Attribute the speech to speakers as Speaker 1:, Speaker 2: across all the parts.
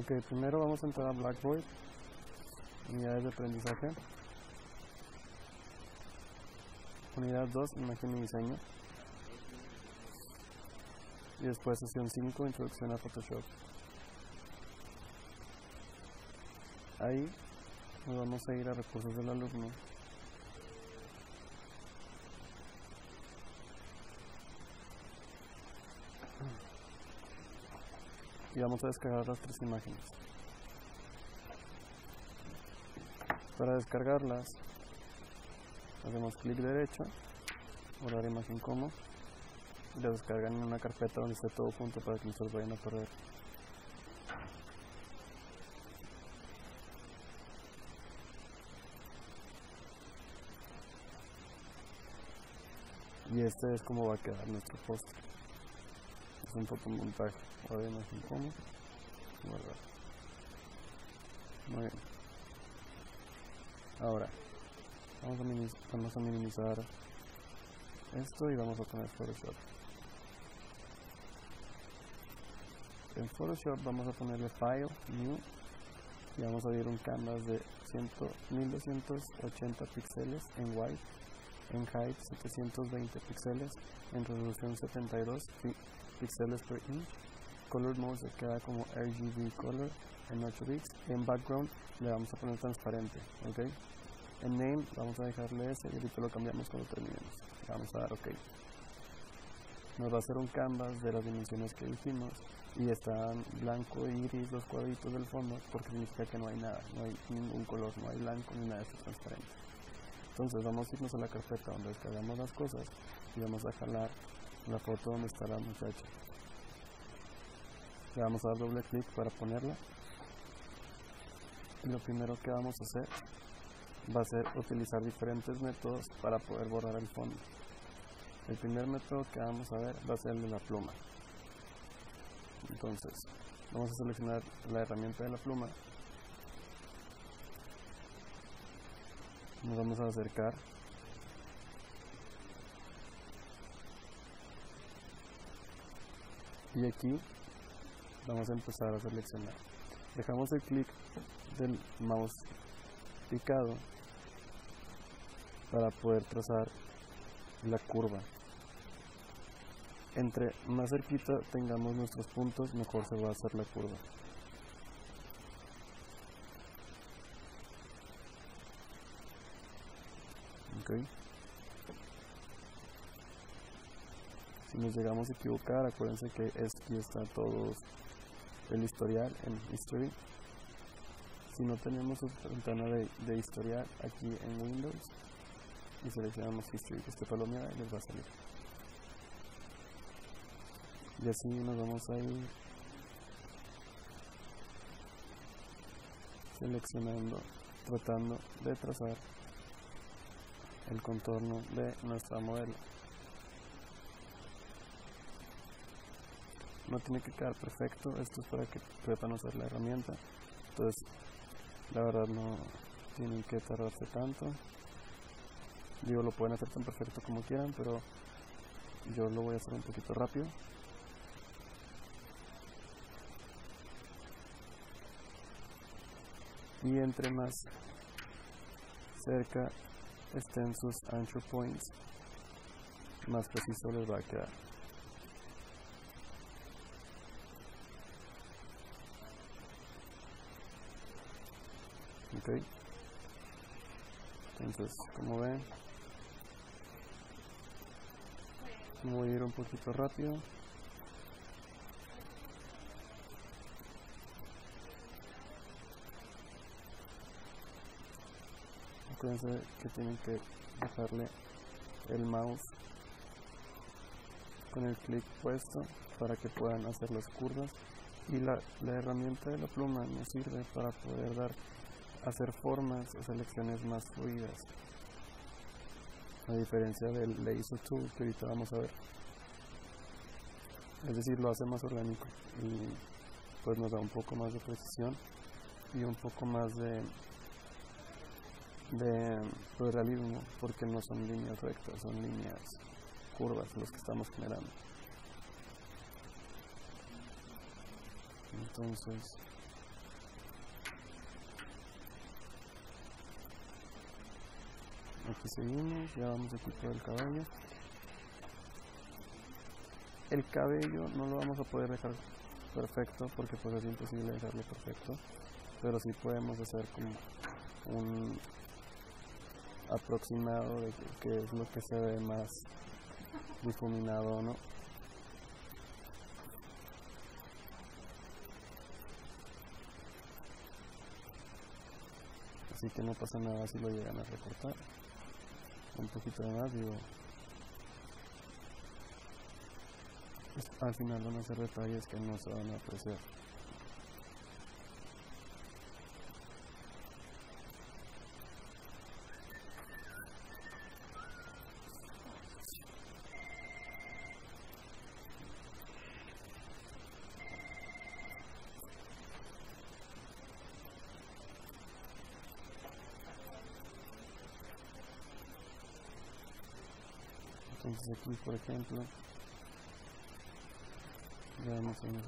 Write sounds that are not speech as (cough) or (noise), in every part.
Speaker 1: Ok, primero vamos a entrar a Blackboard, unidades de aprendizaje. Unidad 2, imagen y diseño. Y después sesión 5, introducción a Photoshop. Ahí nos vamos a ir a recursos del alumno. Y vamos a descargar las tres imágenes. Para descargarlas, hacemos clic derecho, borrar imagen como, y las descargan en una carpeta donde esté todo junto para que no se los vayan a perder. Y este es como va a quedar nuestro post. Es un fotomontaje. Ahora imagen como. Guardar. Muy bien. Ahora, vamos a, minimizar, vamos a minimizar esto y vamos a poner Photoshop. En Photoshop vamos a ponerle File, New y vamos a abrir un canvas de 100, 1280 píxeles en white, en height 720 píxeles, en resolución 72 píxeles per inch. Color mode se queda como RGB color en 8 bits. En background le vamos a poner transparente, ¿ok? En name vamos a dejarle ese y ahorita lo cambiamos cuando terminemos. Vamos a dar OK. Nos va a hacer un canvas de las dimensiones que dijimos y están blanco y gris los cuadritos del fondo porque significa que no hay nada, no hay ningún color, no hay blanco ni nada esto transparente. Entonces vamos a irnos a la carpeta donde descargamos las cosas y vamos a jalar la foto donde está la muchacha. Le vamos a dar doble clic para ponerla. Y lo primero que vamos a hacer va a ser utilizar diferentes métodos para poder borrar el fondo. El primer método que vamos a ver va a ser el de la pluma. Entonces, vamos a seleccionar la herramienta de la pluma. Nos vamos a acercar. Y aquí vamos a empezar a seleccionar. Dejamos el clic del mouse picado para poder trazar la curva. Entre más cerquita tengamos nuestros puntos, mejor se va a hacer la curva. Okay. Nos llegamos a equivocar, acuérdense que aquí está todo el historial en History. Si no tenemos ventana de, de historial aquí en Windows, y seleccionamos History, que esté y les va a salir. Y así nos vamos a ir seleccionando, tratando de trazar el contorno de nuestra modelo. No tiene que quedar perfecto, esto es para que sepan usar la herramienta. Entonces, la verdad no tienen que tardarse tanto. Digo, lo pueden hacer tan perfecto como quieran, pero yo lo voy a hacer un poquito rápido. Y entre más cerca estén sus anchor points, más preciso les va a quedar. Entonces, como ven, voy a ir un poquito rápido. Acuérdense que tienen que dejarle el mouse con el clic puesto para que puedan hacer las curvas y la herramienta de la pluma nos sirve para poder dar hacer formas o selecciones más fluidas. A diferencia del Laser Tool que ahorita vamos a ver. Es decir lo hace más orgánico y pues nos da un poco más de precisión y un poco más de de, pues, realismo porque no son líneas rectas son líneas curvas los que estamos generando. Entonces aquí seguimos ya vamos aquí por el caballo el cabello no lo vamos a poder dejar perfecto porque pues es imposible dejarlo perfecto pero sí podemos hacer como un aproximado de qué es lo que se ve más difuminado no así que no pasa nada si lo llegan a recortar un poquito más digo. Al final van a ser detalles que no se van a apreciar entonces aquí por ejemplo vamos en el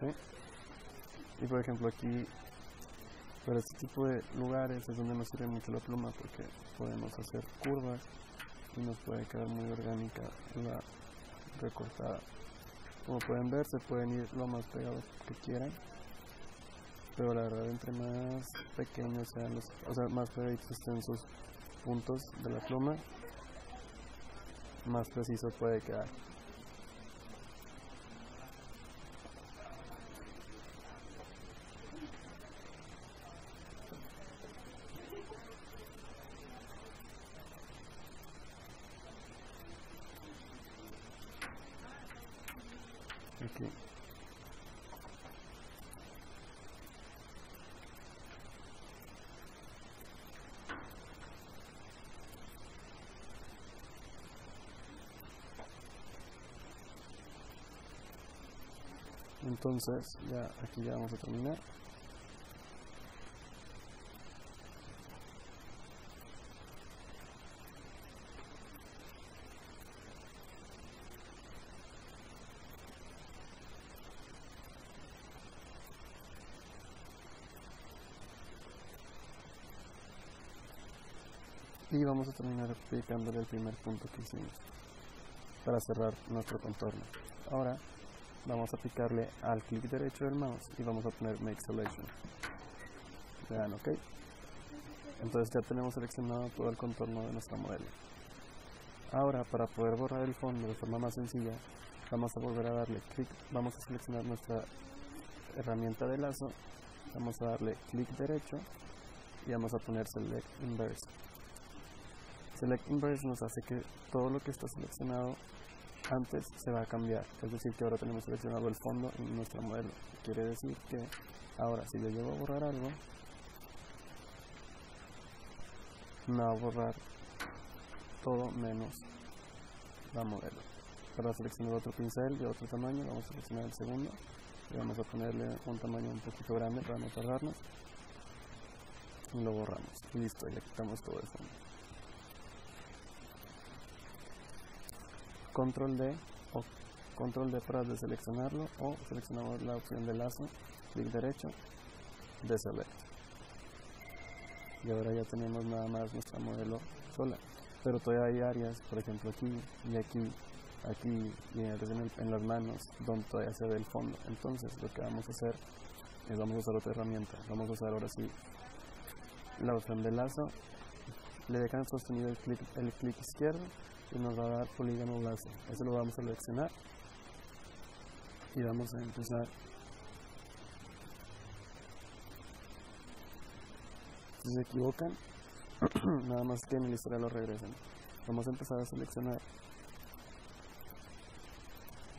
Speaker 1: ¿Sí? y por ejemplo aquí para este tipo de lugares es donde nos sirve mucho la pluma porque podemos hacer curvas y nos puede quedar muy orgánica la recortada. Como pueden ver, se pueden ir lo más pegados que quieran, pero la verdad, entre más pequeños sean los, o sea, más pegaditos estén sus puntos de la pluma, más preciso puede quedar. Entonces ya aquí ya vamos a terminar. Y vamos a terminar aplicándole el primer punto que hicimos para cerrar nuestro contorno. Ahora vamos a aplicarle al clic derecho del mouse y vamos a poner Make Selection. Vean, ok. Entonces ya tenemos seleccionado todo el contorno de nuestra modelo. Ahora, para poder borrar el fondo de forma más sencilla, vamos a volver a darle clic, vamos a seleccionar nuestra herramienta de lazo, vamos a darle clic derecho y vamos a poner Select Inverse. Select Inverse nos hace que todo lo que está seleccionado antes se va a cambiar. Es decir, que ahora tenemos seleccionado el fondo en nuestro modelo. Quiere decir que ahora si yo llego a borrar algo, me va a borrar todo menos la modelo. Para seleccionar otro pincel de otro tamaño, vamos a seleccionar el segundo y vamos a ponerle un tamaño un poquito grande para no tardarnos y lo borramos. Y listo, ya quitamos todo el fondo. Control D o control D para deseleccionarlo o seleccionamos la opción de lazo, clic derecho, deselect. Y ahora ya tenemos nada más nuestra modelo sola. Pero todavía hay áreas, por ejemplo aquí y aquí, aquí y en, en las manos donde todavía se ve el fondo. Entonces lo que vamos a hacer es vamos a usar otra herramienta. Vamos a usar ahora sí la opción de lazo. Le dejan sostenido el clic, el clic izquierdo y nos va a dar polígono láser. Eso lo vamos a seleccionar y vamos a empezar. Si se equivocan, (clears throat) nada más que en el historial lo regresen. Vamos a empezar a seleccionar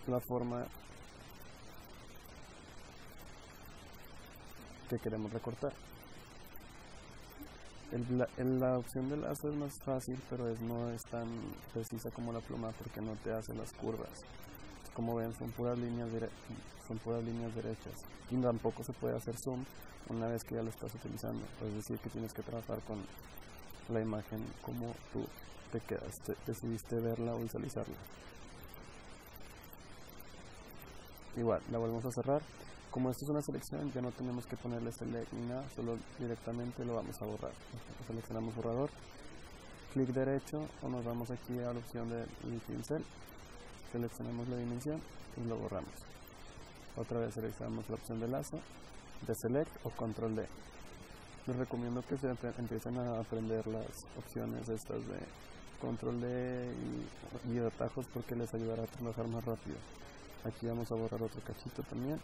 Speaker 1: la forma que queremos recortar. El, la opción del lazo es más fácil, pero es, no es tan precisa como la pluma porque no te hace las curvas. como ven son puras líneas son puras líneas derechas y tampoco se puede hacer zoom una vez que ya lo estás utilizando. Es decir que tienes que trabajar con la imagen como tú te quedaste, decidiste verla o visualizarla. Igual la volvemos a cerrar como esto es una selección ya no tenemos que ponerle select ni nada solo directamente lo vamos a borrar. Seleccionamos borrador clic derecho o nos vamos aquí a la opción de pincel seleccionamos la dimensión y lo borramos. Otra vez seleccionamos la opción de lazo de select o control D. Les recomiendo que se empiecen a aprender las opciones estas de control D y, y atajos porque les ayudará a trabajar más rápido. Aquí vamos a borrar otro cachito también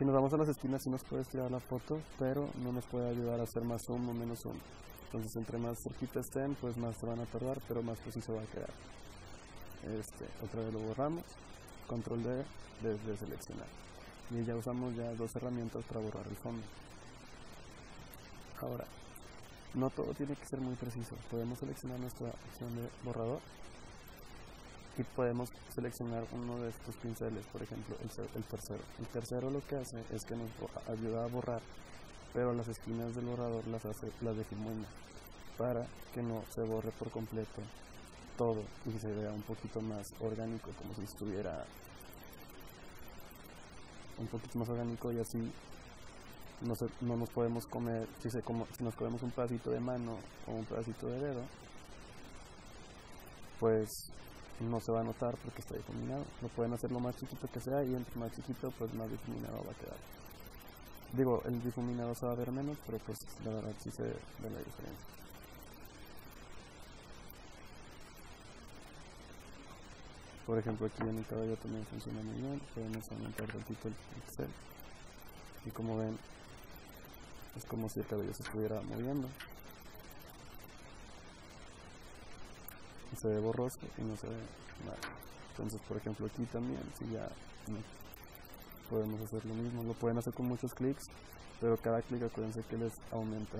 Speaker 1: si nos vamos a las esquinas sí nos puede estirar la foto pero no nos puede ayudar a hacer más zoom o menos zoom entonces entre más cerquita estén pues más se van a tardar pero más preciso va a quedar. Este, otra vez lo borramos. Control D desde seleccionar. Y ya usamos ya dos herramientas para borrar el fondo. Ahora no todo tiene que ser muy preciso. Podemos seleccionar nuestra opción de borrador y podemos seleccionar uno de estos pinceles por ejemplo el, tercero. El tercero lo que hace es que nos ayuda a borrar pero las esquinas del borrador las hace las difuminas para que no se borre por completo todo y se vea un poquito más orgánico, como si estuviera un poquito más orgánico y así no, no nos podemos comer, si, se como, si nos comemos un pedacito de mano o un pedacito de dedo, pues no se va a notar porque está difuminado. Lo pueden hacer lo más chiquito que sea y entre más chiquito pues más difuminado va a quedar. Digo, el difuminado se va a ver menos, pero pues la verdad sí se ve la diferencia. Por ejemplo, aquí en el caballo también funciona muy bien. Podemos aumentar un poquito el pixel. Y como ven, es como si el cabello se estuviera moviendo. Se ve borroso y no se ve nada. Entonces, por ejemplo, aquí también, si ya podemos hacer lo mismo. Lo pueden hacer con muchos clics, pero cada clic acuérdense que les aumenta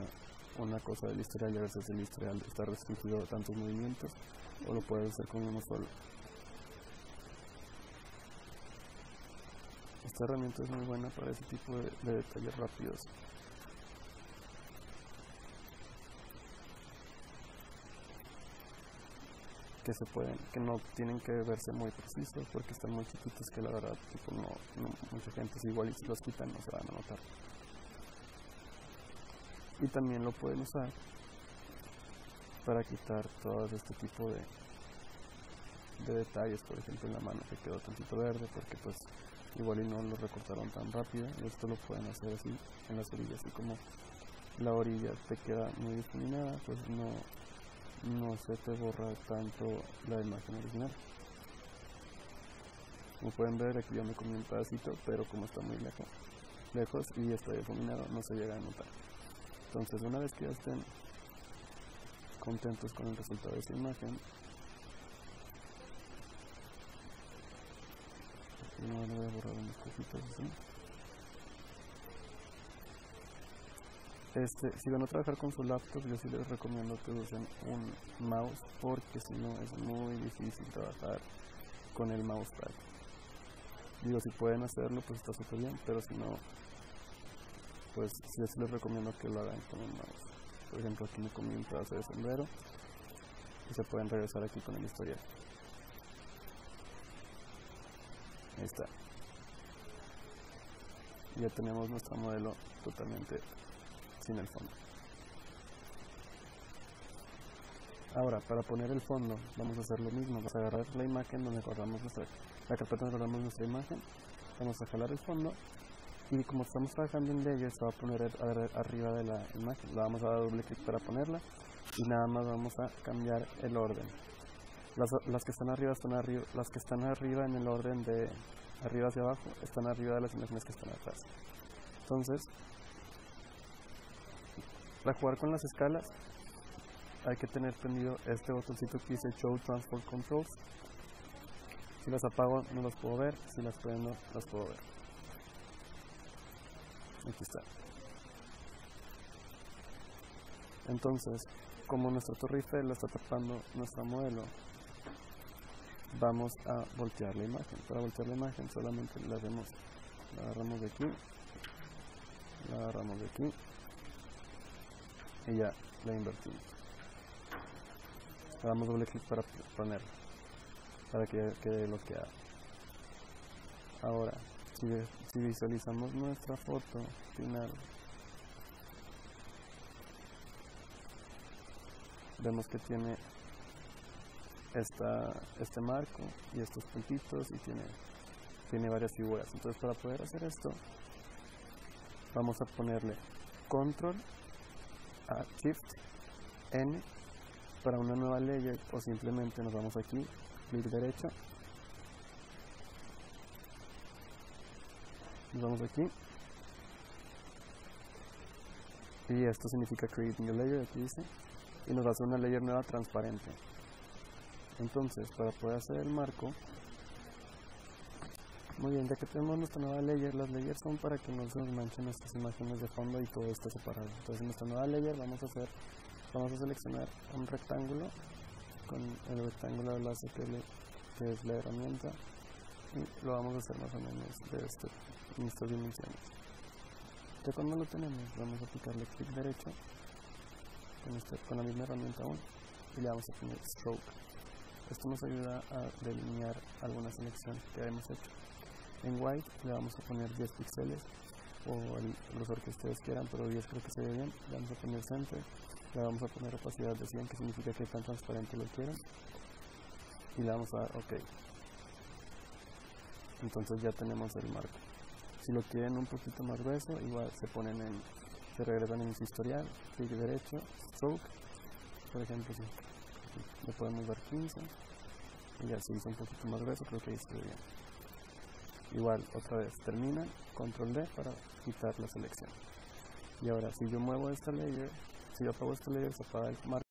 Speaker 1: una cosa del historial y a veces el historial está restringido a tantos movimientos o lo puedes hacer con uno solo. Esta herramienta es muy buena para ese tipo de, detalles rápidos. Que se pueden, que no tienen que verse muy precisos porque están muy chiquitos que la verdad tipo no, mucha gente es igual y si los quitan no se van a notar. Y también lo pueden usar para quitar todo este tipo de, de detalles, por ejemplo en la mano que quedó tantito verde porque pues igual y no lo recortaron tan rápido y esto lo pueden hacer así en las orillas y como la orilla te queda muy difuminada pues no no se te borra tanto la imagen original como pueden ver aquí yo me comí un pedacito pero como está muy lejos lejos y está difuminado no se llega a notar entonces una vez que ya estén contentos con el resultado de esta imagen no voy a borrar unas cositas así. Este, si van a trabajar con su laptop, yo sí les recomiendo que usen un mouse porque si no es muy difícil trabajar con el mousepad. Digo, si pueden hacerlo, pues está súper bien, pero si no, pues sí les recomiendo que lo hagan con un mouse. Por ejemplo, aquí me comí un pedazo de sombrero y se pueden regresar aquí con el historial. Ahí está. Ya tenemos nuestro modelo totalmente sin el fondo. Ahora, para poner el fondo, vamos a hacer lo mismo. Vamos a agarrar la imagen donde guardamos nuestra, la carpeta donde guardamos nuestra imagen. Vamos a jalar el fondo. Y como estamos trabajando en Layers, se va a poner arriba de la imagen. Le vamos a dar doble clic para ponerla. Y nada más vamos a cambiar el orden. Las, que están arriba están arriba, las que están arriba en el orden de arriba hacia abajo están arriba de las imágenes que están atrás. Entonces, para jugar con las escalas hay que tener prendido este botoncito que dice Show Transport Controls. Si las apago no las puedo ver, si las prendo las puedo ver. Aquí está. Entonces, como nuestra torre Eiffel está tapando nuestra modelo, vamos a voltear la imagen. Para voltear la imagen solamente la hacemos, la agarramos de aquí, la agarramos de aquí y ya la invertimos. Le damos doble clic para ponerla, para que quede bloqueada. Ahora, si, si visualizamos nuestra foto final, vemos que tiene esta, este marco y estos puntitos y tiene, tiene varias figuras. Entonces para poder hacer esto vamos a ponerle control a shift n para una nueva layer o simplemente nos vamos aquí clic derecho nos vamos aquí. Y esto significa create new layer aquí dice. Y nos hace una layer nueva transparente. Entonces para poder hacer el marco muy bien, ya que tenemos nuestra nueva layer, las layers son para que no se nos manchen nuestras imágenes de fondo y todo esto separado. Entonces en nuestra nueva layer vamos a hacer, vamos a seleccionar un rectángulo con el rectángulo de láser que, es la herramienta y lo vamos a hacer más o menos de este, en estas dimensiones. Ya cuando lo tenemos, vamos a aplicarle clic derecho con, este, con la misma herramienta aún y le vamos a poner stroke. Esto nos ayuda a delinear alguna selección que hemos hecho. En white le vamos a poner 10 píxeles o el grosor que ustedes quieran, pero 10 creo que se ve bien. Le vamos a poner center, le vamos a poner opacidad de 100, que significa que tan transparente lo quieren. Y le vamos a dar OK. Entonces ya tenemos el marco. Si lo quieren un poquito más grueso, igual se ponen en, se regresan en su historial, clic derecho, stroke, por ejemplo, si le podemos dar 15 y ya se hizo un poquito más grueso, creo que ahí está bien. Igual, otra vez, termina, control D para quitar la selección. Y ahora, si yo muevo esta layer, si yo apago esta layer, se apaga el marco.